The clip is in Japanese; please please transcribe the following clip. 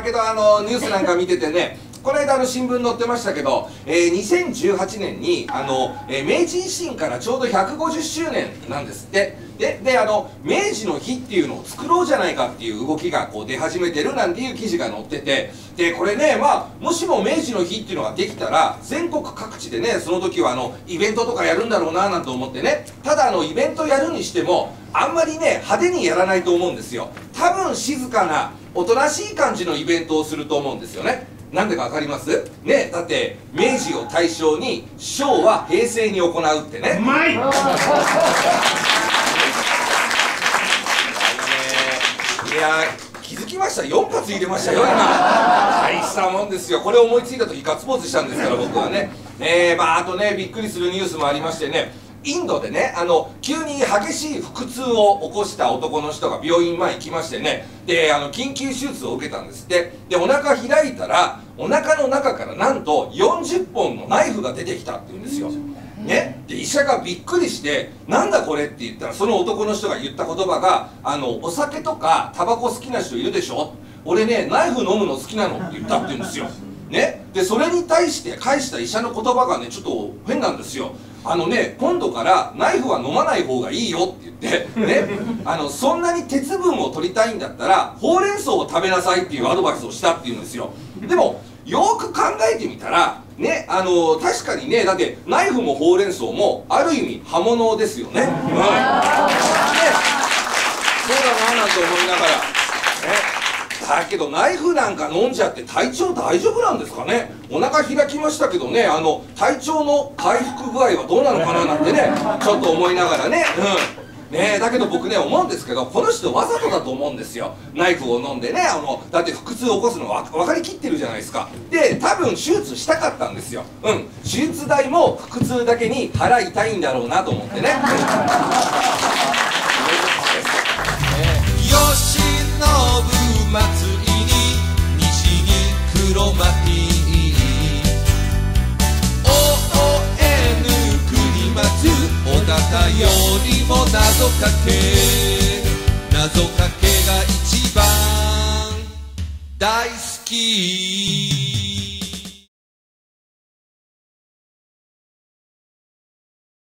だけどあのニュースなんか見ててねこの間の新聞載ってましたけど、えー、2018年にあの、えー、明治維新からちょうど150周年なんですって。でであの明治の日っていうのを作ろうじゃないかっていう動きがこう出始めてるなんていう記事が載ってて。でこれねまあもしも明治の日っていうのができたら全国各地でねその時はあのイベントとかやるんだろうななんて思ってね。ただあのイベントやるにしてもあんまりね派手にやらないと思うんですよ。多分静かなおとなしい感じのイベントをすると思うんですよね。なんでか分かります？ねだって明治を対象に昭和平成に行うってね。うまい！いや気づきました？4発入れましたよ今。大したもんですよ。これ思いついた時ガッツポーズしたんですから僕はね。えー、まああとねびっくりするニュースもありましてねインドでねあの急に激しい腹痛を起こした男の人が病院前行きましてね。であの緊急手術を受けたんですって。でお腹開いたらお腹の中からなんと40本のナイフが出てきたって言うんですよ。ね、で医者がびっくりして「なんだこれ?」って言ったらその男の人が言った言葉が「あのお酒とかタバコ好きな人いるでしょ？俺ねナイフ飲むの好きなの」って言ったって言うんですよ。ね。でそれに対して返した医者の言葉がねちょっと変なんですよ。あのね今度からナイフは飲まない方がいいよって言ってね あのそんなに鉄分を取りたいんだったらほうれん草を食べなさいっていうアドバイスをしたっていうんですよ。でもよく考えてみたらねあの確かにねだってナイフもほうれん草もある意味刃物ですよね、うん、ね。そうだななんて思いながらけどナイフなんか飲んじゃって体調大丈夫なんですかね？お腹開きましたけどねあの体調の回復具合はどうなのかななんてねちょっと思いながらね。うん。ねだけど僕ね思うんですけどこの人わざとだと思うんですよ。ナイフを飲んでねあのだって腹痛を起こすの分かりきってるじゃないですか。で多分手術したかったんですよ。うん。手術代も腹痛だけに払いたいんだろうなと思ってね、小高よりも謎かけ謎かけが一番大好き。